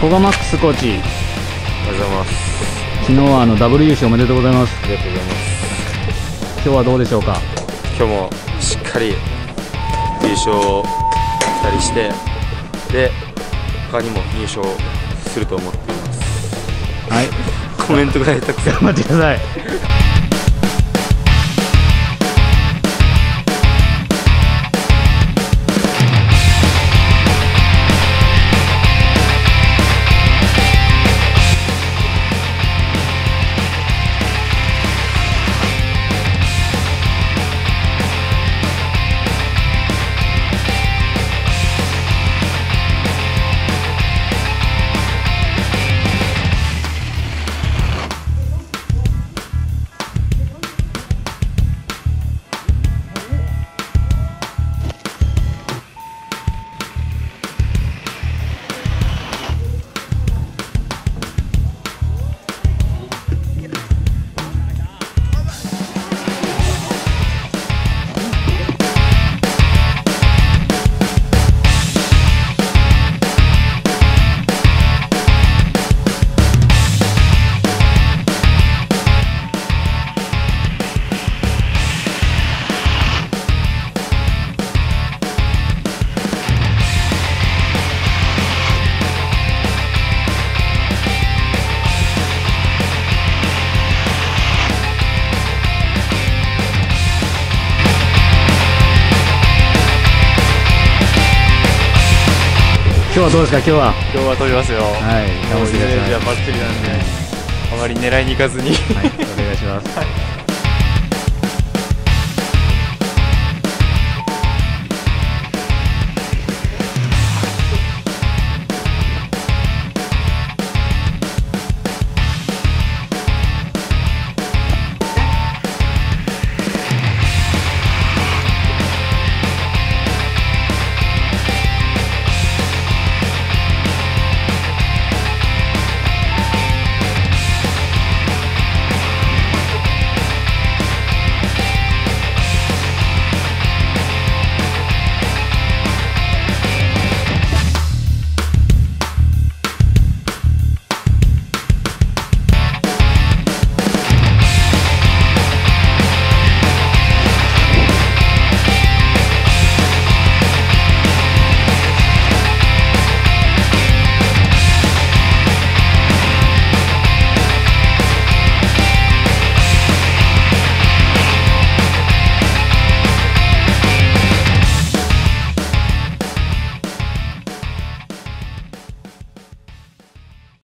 古賀マックスコーチ。おはようございます。昨日はあのダブル優勝おめでとうございます。ありがとうございます。今日はどうでしょうか？今日もしっかり優勝したりしてで他にも入賞すると思っています。はい。コメントが下手くそ。頑張ってください今日はどうですか？今日は。今日は飛びますよ。はい。頑張ってくださいージはバッチリなんで、あまり狙いに行かずに。はい。お願いします